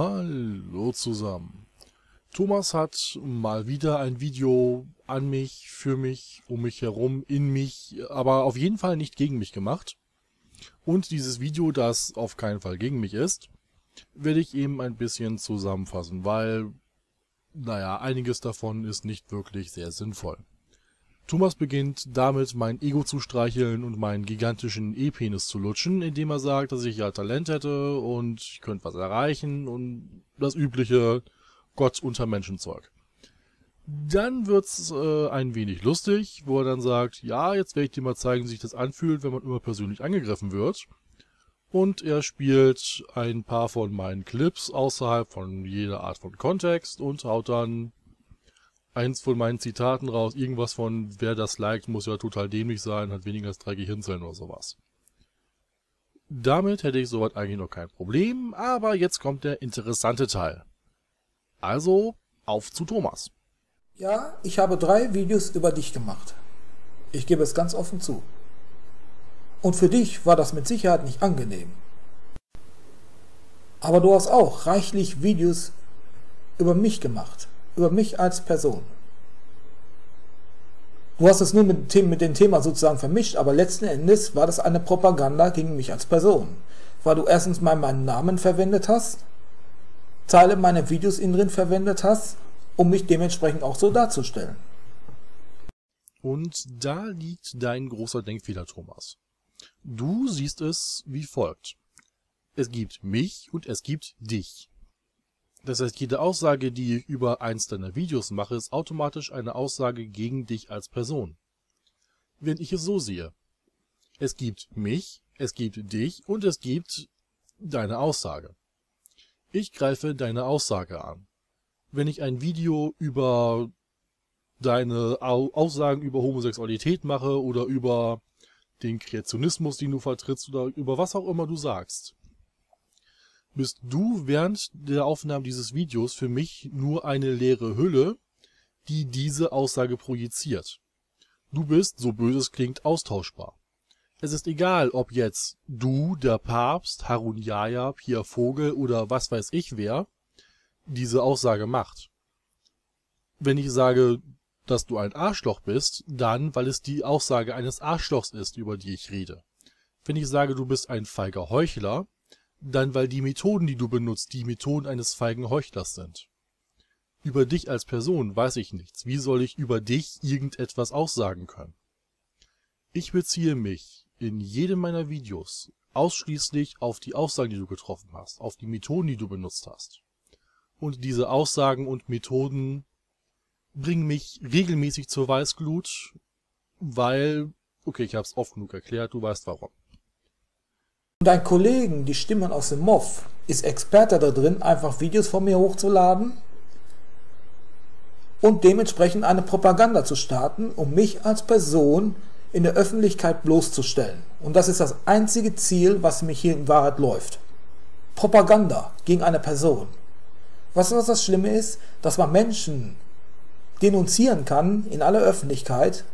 Hallo zusammen. Thomas hat mal wieder ein Video an mich, für mich, um mich herum, in mich, aber auf jeden Fall nicht gegen mich gemacht. Und dieses Video, das auf keinen Fall gegen mich ist, werde ich eben ein bisschen zusammenfassen, weil, naja, einiges davon ist nicht wirklich sehr sinnvoll. Thomas beginnt damit, mein Ego zu streicheln und meinen gigantischen E-Penis zu lutschen, indem er sagt, dass ich ja Talent hätte und ich könnte was erreichen und das übliche Gott unter Menschenzeug. Dann wird's äh, ein wenig lustig, wo er dann sagt, ja, jetzt werde ich dir mal zeigen, wie sich das anfühlt, wenn man immer persönlich angegriffen wird. Und er spielt ein paar von meinen Clips außerhalb von jeder Art von Kontext und haut dann eins von meinen Zitaten raus, irgendwas von, wer das liked, muss ja total dämlich sein, hat weniger als drei Gehirnzellen oder sowas. Damit hätte ich soweit eigentlich noch kein Problem, aber jetzt kommt der interessante Teil. Also, auf zu Thomas. Ja, ich habe drei Videos über dich gemacht. Ich gebe es ganz offen zu. Und für dich war das mit Sicherheit nicht angenehm. Aber du hast auch reichlich Videos über mich gemacht über mich als Person. Du hast es nur mit dem, mit dem Thema sozusagen vermischt, aber letzten Endes war das eine Propaganda gegen mich als Person. Weil du erstens mal meinen Namen verwendet hast, Teile meiner Videos in drin verwendet hast, um mich dementsprechend auch so darzustellen. Und da liegt dein großer Denkfehler, Thomas. Du siehst es wie folgt. Es gibt mich und es gibt dich. Das heißt, jede Aussage, die ich über eins deiner Videos mache, ist automatisch eine Aussage gegen dich als Person. Wenn ich es so sehe. Es gibt mich, es gibt dich und es gibt deine Aussage. Ich greife deine Aussage an. Wenn ich ein Video über deine Aussagen über Homosexualität mache oder über den Kreationismus, den du vertrittst oder über was auch immer du sagst, bist du während der Aufnahme dieses Videos für mich nur eine leere Hülle, die diese Aussage projiziert. Du bist, so böse es klingt, austauschbar. Es ist egal, ob jetzt du, der Papst, Harun Yahya, Pierre Vogel oder was weiß ich wer diese Aussage macht. Wenn ich sage, dass du ein Arschloch bist, dann, weil es die Aussage eines Arschlochs ist, über die ich rede. Wenn ich sage, du bist ein feiger Heuchler, dann weil die Methoden, die du benutzt, die Methoden eines feigen Heuchlers sind. Über dich als Person weiß ich nichts. Wie soll ich über dich irgendetwas aussagen können? Ich beziehe mich in jedem meiner Videos ausschließlich auf die Aussagen, die du getroffen hast, auf die Methoden, die du benutzt hast. Und diese Aussagen und Methoden bringen mich regelmäßig zur Weißglut, weil, okay, ich habe es oft genug erklärt, du weißt warum. Dein Kollegen, die Stimmen aus dem MOV, ist Experte da drin, einfach Videos von mir hochzuladen und dementsprechend eine Propaganda zu starten, um mich als Person in der Öffentlichkeit bloßzustellen. Und das ist das einzige Ziel, was mich hier in Wahrheit läuft. Propaganda gegen eine Person. Was, was das Schlimme ist, dass man Menschen denunzieren kann in aller Öffentlichkeit,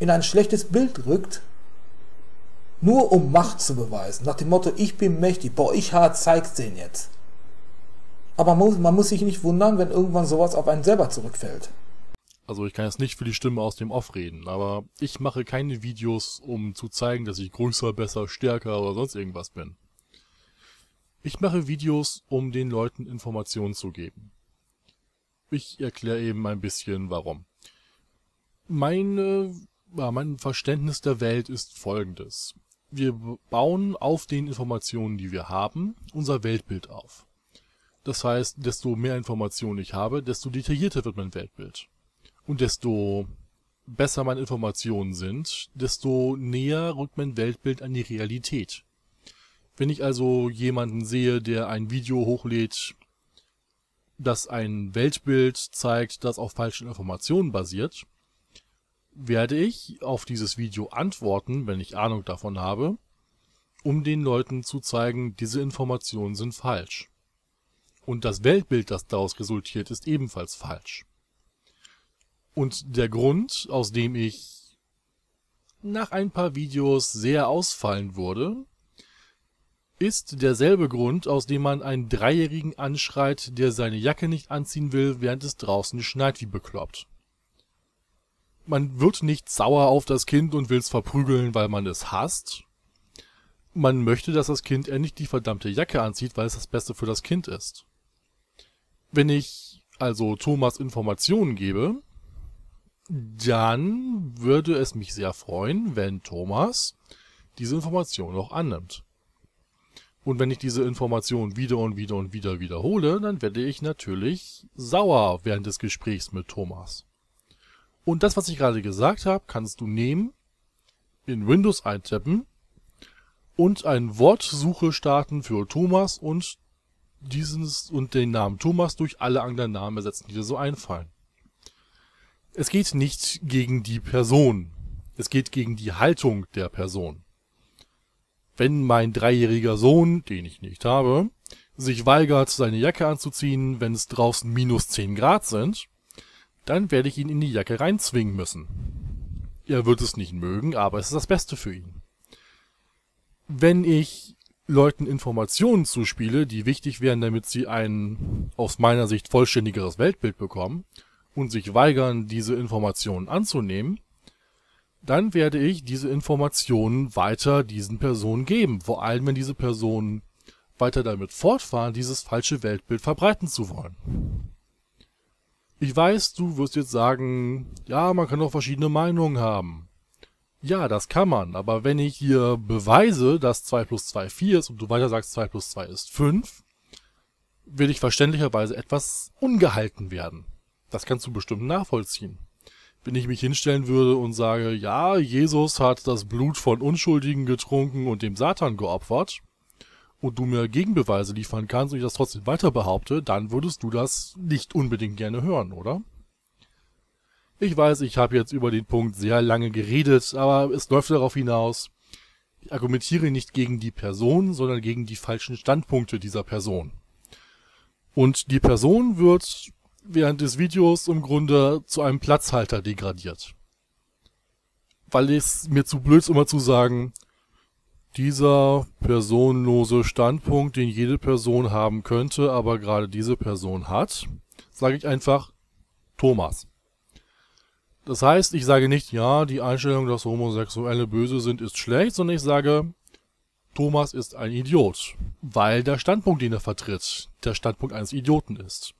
in ein schlechtes Bild rückt nur um Macht zu beweisen. Nach dem Motto, ich bin mächtig, boah, ich hart, zeig's denen jetzt. Aber man muss, man muss sich nicht wundern, wenn irgendwann sowas auf einen selber zurückfällt. Also ich kann jetzt nicht für die Stimme aus dem Off reden, aber ich mache keine Videos, um zu zeigen, dass ich größer, besser, stärker oder sonst irgendwas bin. Ich mache Videos, um den Leuten Informationen zu geben. Ich erkläre eben ein bisschen warum. Meine, mein Verständnis der Welt ist folgendes wir bauen auf den Informationen, die wir haben, unser Weltbild auf. Das heißt, desto mehr Informationen ich habe, desto detaillierter wird mein Weltbild. Und desto besser meine Informationen sind, desto näher rückt mein Weltbild an die Realität. Wenn ich also jemanden sehe, der ein Video hochlädt, das ein Weltbild zeigt, das auf falschen Informationen basiert, werde ich auf dieses Video antworten, wenn ich Ahnung davon habe, um den Leuten zu zeigen, diese Informationen sind falsch. Und das Weltbild, das daraus resultiert, ist ebenfalls falsch. Und der Grund, aus dem ich nach ein paar Videos sehr ausfallen wurde, ist derselbe Grund, aus dem man einen Dreijährigen anschreit, der seine Jacke nicht anziehen will, während es draußen schneit wie bekloppt. Man wird nicht sauer auf das Kind und will es verprügeln, weil man es hasst. Man möchte, dass das Kind endlich die verdammte Jacke anzieht, weil es das Beste für das Kind ist. Wenn ich also Thomas Informationen gebe, dann würde es mich sehr freuen, wenn Thomas diese Information auch annimmt. Und wenn ich diese Information wieder und wieder und wieder wiederhole, dann werde ich natürlich sauer während des Gesprächs mit Thomas. Und das, was ich gerade gesagt habe, kannst du nehmen, in Windows eintippen und eine Wortsuche starten für Thomas und dieses und den Namen Thomas durch alle anderen Namen ersetzen, die dir so einfallen. Es geht nicht gegen die Person. Es geht gegen die Haltung der Person. Wenn mein dreijähriger Sohn, den ich nicht habe, sich weigert, seine Jacke anzuziehen, wenn es draußen minus 10 Grad sind, dann werde ich ihn in die Jacke reinzwingen müssen. Er wird es nicht mögen, aber es ist das Beste für ihn. Wenn ich Leuten Informationen zuspiele, die wichtig wären, damit sie ein aus meiner Sicht vollständigeres Weltbild bekommen und sich weigern, diese Informationen anzunehmen, dann werde ich diese Informationen weiter diesen Personen geben. Vor allem, wenn diese Personen weiter damit fortfahren, dieses falsche Weltbild verbreiten zu wollen. Ich weiß, du wirst jetzt sagen, ja, man kann auch verschiedene Meinungen haben. Ja, das kann man, aber wenn ich hier beweise, dass 2 plus 2 4 ist und du weiter sagst 2 plus 2 ist 5, will ich verständlicherweise etwas ungehalten werden. Das kannst du bestimmt nachvollziehen wenn ich mich hinstellen würde und sage, ja, Jesus hat das Blut von Unschuldigen getrunken und dem Satan geopfert, und du mir Gegenbeweise liefern kannst und ich das trotzdem weiter behaupte, dann würdest du das nicht unbedingt gerne hören, oder? Ich weiß, ich habe jetzt über den Punkt sehr lange geredet, aber es läuft darauf hinaus, ich argumentiere nicht gegen die Person, sondern gegen die falschen Standpunkte dieser Person. Und die Person wird während des Videos im Grunde zu einem Platzhalter degradiert. Weil es mir zu blöd ist, immer zu sagen, dieser personenlose Standpunkt, den jede Person haben könnte, aber gerade diese Person hat, sage ich einfach Thomas. Das heißt, ich sage nicht, ja, die Einstellung, dass Homosexuelle böse sind, ist schlecht, sondern ich sage, Thomas ist ein Idiot, weil der Standpunkt, den er vertritt, der Standpunkt eines Idioten ist.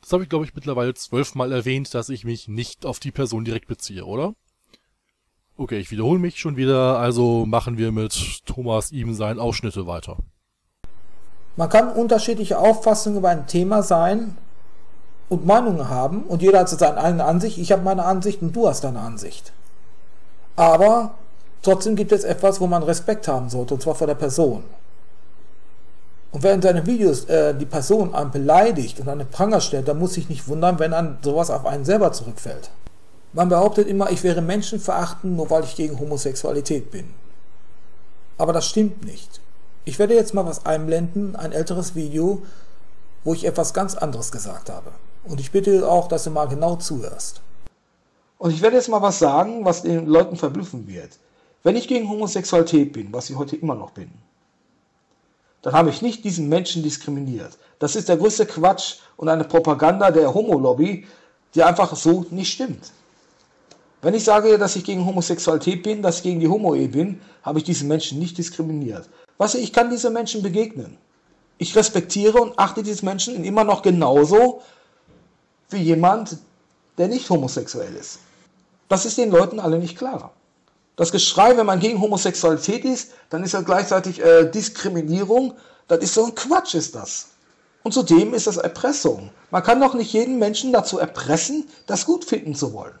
Das habe ich, glaube ich, mittlerweile zwölfmal erwähnt, dass ich mich nicht auf die Person direkt beziehe, oder? Okay, ich wiederhole mich schon wieder, also machen wir mit Thomas ihm seinen Ausschnitte weiter. Man kann unterschiedliche Auffassungen über ein Thema sein und Meinungen haben und jeder hat seine eigene Ansicht. Ich habe meine Ansicht und du hast deine Ansicht. Aber trotzdem gibt es etwas, wo man Respekt haben sollte, und zwar vor der Person. Und wer in seinen Videos äh, die Person einen beleidigt und einen Pranger stellt, dann muss sich nicht wundern, wenn an sowas auf einen selber zurückfällt. Man behauptet immer, ich wäre menschenverachtend, nur weil ich gegen Homosexualität bin. Aber das stimmt nicht. Ich werde jetzt mal was einblenden, ein älteres Video, wo ich etwas ganz anderes gesagt habe. Und ich bitte auch, dass du mal genau zuhörst. Und ich werde jetzt mal was sagen, was den Leuten verblüffen wird. Wenn ich gegen Homosexualität bin, was ich heute immer noch bin, dann habe ich nicht diesen Menschen diskriminiert. Das ist der größte Quatsch und eine Propaganda der Homo-Lobby, die einfach so nicht stimmt. Wenn ich sage, dass ich gegen Homosexualität bin, dass ich gegen die Homo-Ehe bin, habe ich diesen Menschen nicht diskriminiert. Was ich kann diesen Menschen begegnen. Ich respektiere und achte diesen Menschen immer noch genauso wie jemand, der nicht homosexuell ist. Das ist den Leuten alle nicht klar. Das Geschrei, wenn man gegen Homosexualität ist, dann ist das gleichzeitig äh, Diskriminierung. Das ist so ein Quatsch, ist das. Und zudem ist das Erpressung. Man kann doch nicht jeden Menschen dazu erpressen, das gut finden zu wollen.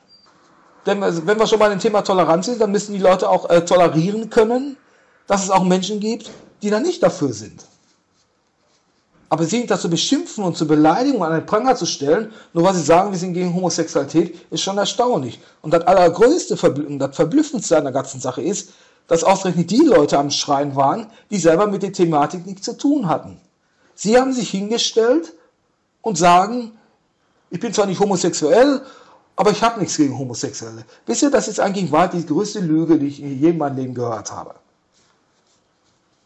Denn wenn wir schon bei dem Thema Toleranz sind, dann müssen die Leute auch äh, tolerieren können, dass es auch Menschen gibt, die da nicht dafür sind. Aber sie dazu beschimpfen und zu Beleidigung an den Pranger zu stellen, nur weil sie sagen, wir sind gegen Homosexualität, ist schon erstaunlich. Und das allergrößte Verblü das Verblüffendste an der ganzen Sache ist, dass ausgerechnet die Leute am Schreien waren, die selber mit der Thematik nichts zu tun hatten. Sie haben sich hingestellt und sagen, ich bin zwar nicht homosexuell, aber ich habe nichts gegen Homosexuelle. Wisst ihr, das ist eigentlich Wahrheit die größte Lüge, die ich je in meinem Leben gehört habe.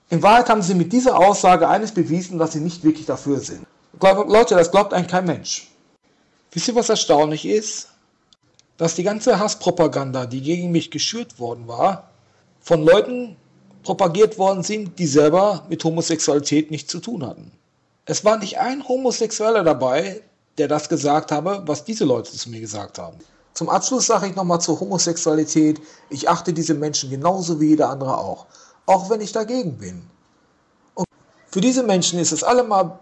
In Wahrheit haben sie mit dieser Aussage eines bewiesen, dass sie nicht wirklich dafür sind. Leute, das glaubt eigentlich kein Mensch. Wisst ihr, was erstaunlich ist? Dass die ganze Hasspropaganda, die gegen mich geschürt worden war, von Leuten propagiert worden sind, die selber mit Homosexualität nichts zu tun hatten. Es war nicht ein Homosexueller dabei, der das gesagt habe, was diese Leute zu mir gesagt haben. Zum Abschluss sage ich nochmal zur Homosexualität, ich achte diese Menschen genauso wie jeder andere auch, auch wenn ich dagegen bin. Und für diese Menschen ist es allemal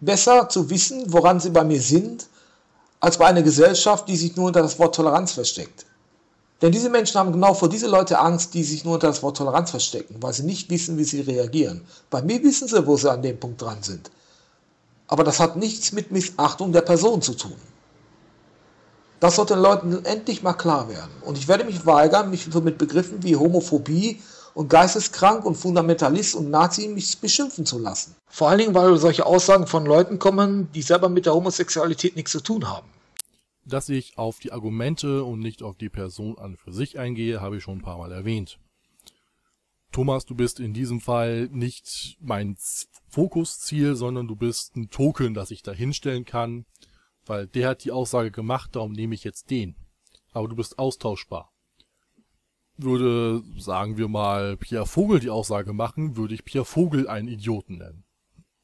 besser zu wissen, woran sie bei mir sind, als bei einer Gesellschaft, die sich nur unter das Wort Toleranz versteckt. Denn diese Menschen haben genau vor diese Leute Angst, die sich nur unter das Wort Toleranz verstecken, weil sie nicht wissen, wie sie reagieren. Bei mir wissen sie, wo sie an dem Punkt dran sind. Aber das hat nichts mit Missachtung der Person zu tun. Das sollte den Leuten endlich mal klar werden. Und ich werde mich weigern, mich so mit Begriffen wie Homophobie und geisteskrank und Fundamentalist und Nazi mich beschimpfen zu lassen. Vor allen Dingen, weil solche Aussagen von Leuten kommen, die selber mit der Homosexualität nichts zu tun haben. Dass ich auf die Argumente und nicht auf die Person an für sich eingehe, habe ich schon ein paar Mal erwähnt. Thomas, du bist in diesem Fall nicht mein Fokusziel, sondern du bist ein Token, das ich da hinstellen kann, weil der hat die Aussage gemacht, darum nehme ich jetzt den. Aber du bist austauschbar. Würde, sagen wir mal, Pierre Vogel die Aussage machen, würde ich Pierre Vogel einen Idioten nennen.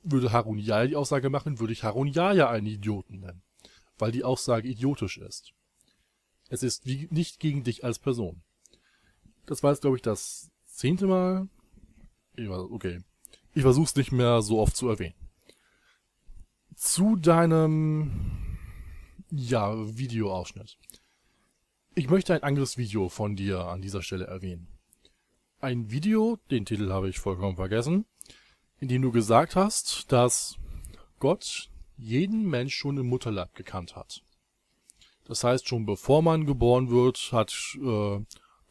Würde Harun Yahya die Aussage machen, würde ich Harun Yahya einen Idioten nennen. Weil die Aussage idiotisch ist. Es ist wie, nicht gegen dich als Person. Das war jetzt, glaube ich, das zehnte Mal. Okay. Ich versuch's nicht mehr so oft zu erwähnen. Zu deinem, ja, Videoausschnitt. Ich möchte ein anderes Video von dir an dieser Stelle erwähnen. Ein Video, den Titel habe ich vollkommen vergessen, in dem du gesagt hast, dass Gott jeden Mensch schon im Mutterleib gekannt hat. Das heißt, schon bevor man geboren wird, hat äh,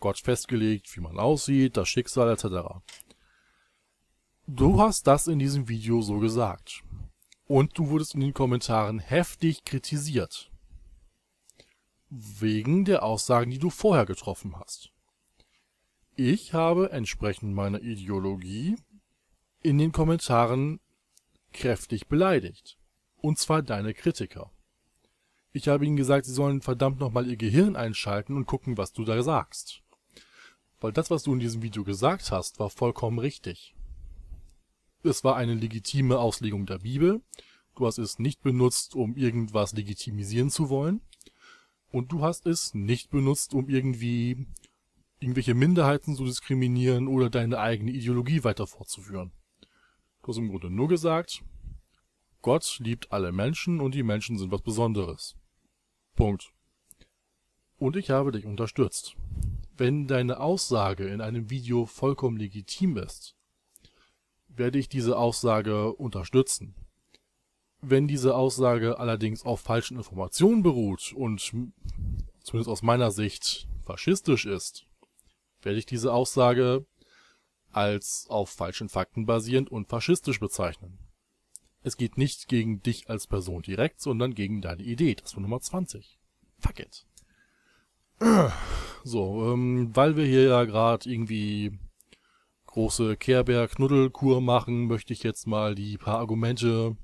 Gott festgelegt, wie man aussieht, das Schicksal etc. Du hast das in diesem Video so gesagt. Und du wurdest in den Kommentaren heftig kritisiert. Wegen der Aussagen, die du vorher getroffen hast. Ich habe entsprechend meiner Ideologie in den Kommentaren kräftig beleidigt. Und zwar deine Kritiker. Ich habe ihnen gesagt, sie sollen verdammt nochmal ihr Gehirn einschalten und gucken, was du da sagst. Weil das, was du in diesem Video gesagt hast, war vollkommen richtig. Es war eine legitime Auslegung der Bibel. Du hast es nicht benutzt, um irgendwas legitimisieren zu wollen. Und du hast es nicht benutzt, um irgendwie irgendwelche Minderheiten zu diskriminieren oder deine eigene Ideologie weiter fortzuführen. Du hast im Grunde nur gesagt, Gott liebt alle Menschen und die Menschen sind was Besonderes. Punkt. Und ich habe dich unterstützt. Wenn deine Aussage in einem Video vollkommen legitim ist, werde ich diese Aussage unterstützen. Wenn diese Aussage allerdings auf falschen Informationen beruht und zumindest aus meiner Sicht faschistisch ist, werde ich diese Aussage als auf falschen Fakten basierend und faschistisch bezeichnen. Es geht nicht gegen dich als Person direkt, sondern gegen deine Idee. Das war Nummer 20. Fuck it. So, ähm, weil wir hier ja gerade irgendwie große Kehrberg-Knuddelkur machen, möchte ich jetzt mal die paar Argumente,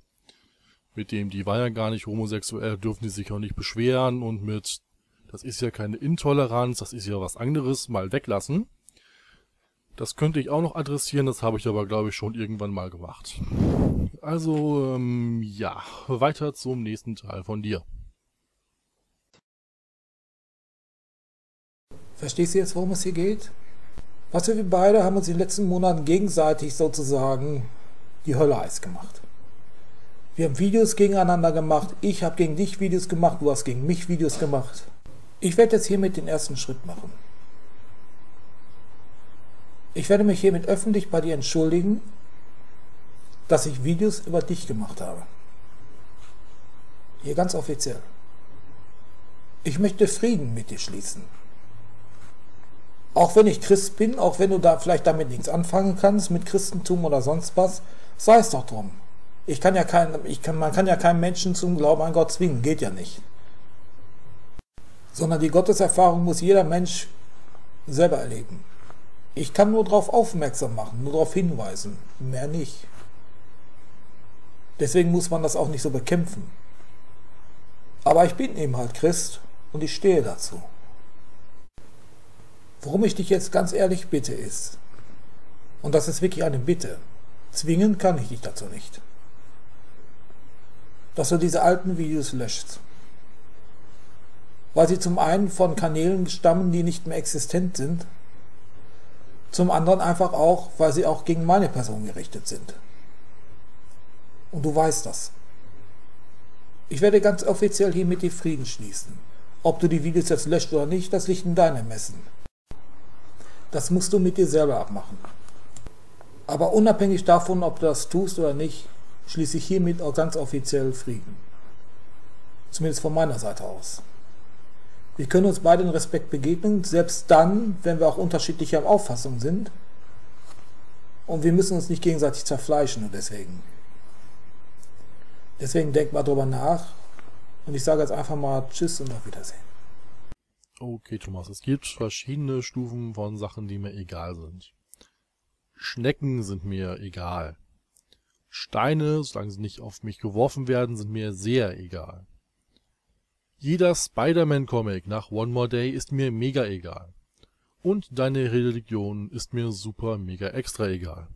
mit dem die war ja gar nicht homosexuell, dürfen die sich auch nicht beschweren und mit, das ist ja keine Intoleranz, das ist ja was anderes, mal weglassen. Das könnte ich auch noch adressieren, das habe ich aber, glaube ich, schon irgendwann mal gemacht. Also, ähm, ja, weiter zum nächsten Teil von dir. Verstehst du jetzt, worum es hier geht? Was wir beide haben uns in den letzten Monaten gegenseitig sozusagen die Hölle heiß gemacht. Wir haben Videos gegeneinander gemacht, ich habe gegen dich Videos gemacht, du hast gegen mich Videos gemacht. Ich werde jetzt hiermit den ersten Schritt machen. Ich werde mich hiermit öffentlich bei dir entschuldigen, dass ich Videos über dich gemacht habe. Hier ganz offiziell. Ich möchte Frieden mit dir schließen. Auch wenn ich Christ bin, auch wenn du da vielleicht damit nichts anfangen kannst, mit Christentum oder sonst was, sei es doch drum. Ich kann ja kein, ich kann, man kann ja keinen Menschen zum Glauben an Gott zwingen, geht ja nicht. Sondern die Gotteserfahrung muss jeder Mensch selber erleben. Ich kann nur darauf aufmerksam machen, nur darauf hinweisen, mehr nicht. Deswegen muss man das auch nicht so bekämpfen. Aber ich bin eben halt Christ und ich stehe dazu. Worum ich dich jetzt ganz ehrlich bitte ist, und das ist wirklich eine Bitte, zwingen kann ich dich dazu nicht, dass du diese alten Videos löscht. Weil sie zum einen von Kanälen stammen, die nicht mehr existent sind, zum anderen einfach auch, weil sie auch gegen meine Person gerichtet sind. Und du weißt das. Ich werde ganz offiziell hier mit dir Frieden schließen. Ob du die Videos jetzt löscht oder nicht, das liegt in deinem Messen. Das musst du mit dir selber abmachen. Aber unabhängig davon, ob du das tust oder nicht, schließe ich hiermit auch ganz offiziell Frieden. Zumindest von meiner Seite aus. Wir können uns beide in Respekt begegnen, selbst dann, wenn wir auch unterschiedlicher Auffassung sind. Und wir müssen uns nicht gegenseitig zerfleischen und deswegen. Deswegen denk mal drüber nach. Und ich sage jetzt einfach mal Tschüss und auf Wiedersehen. Okay, Thomas, es gibt verschiedene Stufen von Sachen, die mir egal sind. Schnecken sind mir egal. Steine, solange sie nicht auf mich geworfen werden, sind mir sehr egal. Jeder Spider-Man-Comic nach One More Day ist mir mega egal. Und deine Religion ist mir super mega extra egal.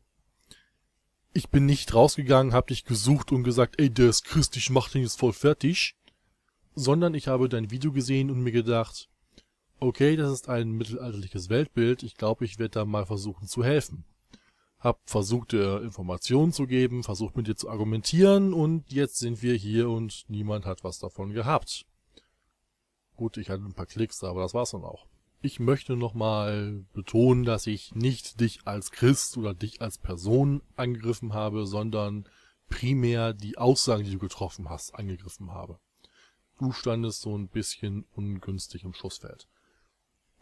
Ich bin nicht rausgegangen, hab dich gesucht und gesagt, ey, der ist christlich, mach den jetzt voll fertig. Sondern ich habe dein Video gesehen und mir gedacht, okay, das ist ein mittelalterliches Weltbild, ich glaube, ich werde da mal versuchen zu helfen. Hab versucht, dir Informationen zu geben, versucht mit dir zu argumentieren und jetzt sind wir hier und niemand hat was davon gehabt. Gut, ich hatte ein paar Klicks, aber das war's dann auch. Ich möchte nochmal betonen, dass ich nicht dich als Christ oder dich als Person angegriffen habe, sondern primär die Aussagen, die du getroffen hast, angegriffen habe. Du standest so ein bisschen ungünstig im Schussfeld.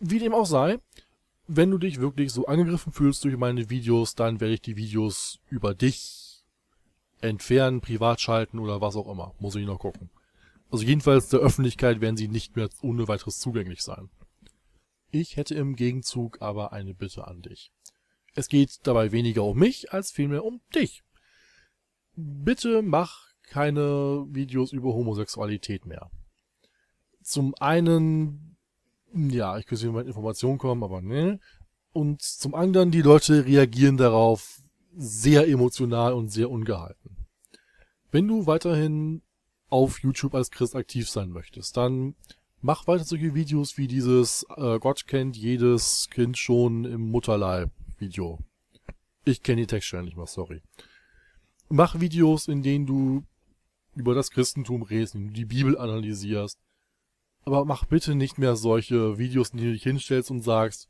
Wie dem auch sei, wenn du dich wirklich so angegriffen fühlst durch meine Videos, dann werde ich die Videos über dich entfernen, privat schalten oder was auch immer. Muss ich noch gucken. Also jedenfalls der Öffentlichkeit werden sie nicht mehr ohne weiteres zugänglich sein. Ich hätte im Gegenzug aber eine Bitte an dich. Es geht dabei weniger um mich, als vielmehr um dich. Bitte mach keine Videos über Homosexualität mehr. Zum einen, ja, ich könnte mit Informationen kommen, aber ne. Und zum anderen, die Leute reagieren darauf sehr emotional und sehr ungehalten. Wenn du weiterhin auf YouTube als Christ aktiv sein möchtest, dann mach weiter solche Videos wie dieses äh, Gott kennt jedes Kind schon im Mutterleib Video. Ich kenne die Textstellen nicht mal, sorry. Mach Videos, in denen du über das Christentum redest, in denen du die Bibel analysierst. Aber mach bitte nicht mehr solche Videos, in denen du dich hinstellst und sagst,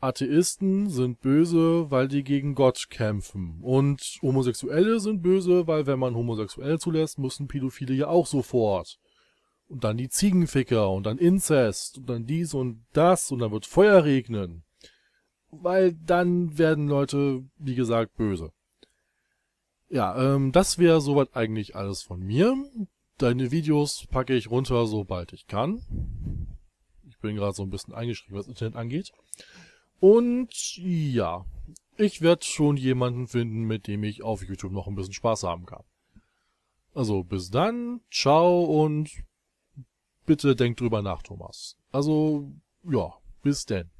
Atheisten sind böse, weil die gegen Gott kämpfen. Und Homosexuelle sind böse, weil wenn man Homosexuelle zulässt, müssen Pädophile ja auch sofort. Und dann die Ziegenficker und dann Inzest und dann dies und das und dann wird Feuer regnen. Weil dann werden Leute, wie gesagt, böse. Ja, ähm, das wäre soweit eigentlich alles von mir. Deine Videos packe ich runter, sobald ich kann. Ich bin gerade so ein bisschen eingeschränkt, was Internet angeht. Und ja, ich werde schon jemanden finden, mit dem ich auf YouTube noch ein bisschen Spaß haben kann. Also bis dann, ciao und bitte denk drüber nach, Thomas. Also ja, bis denn.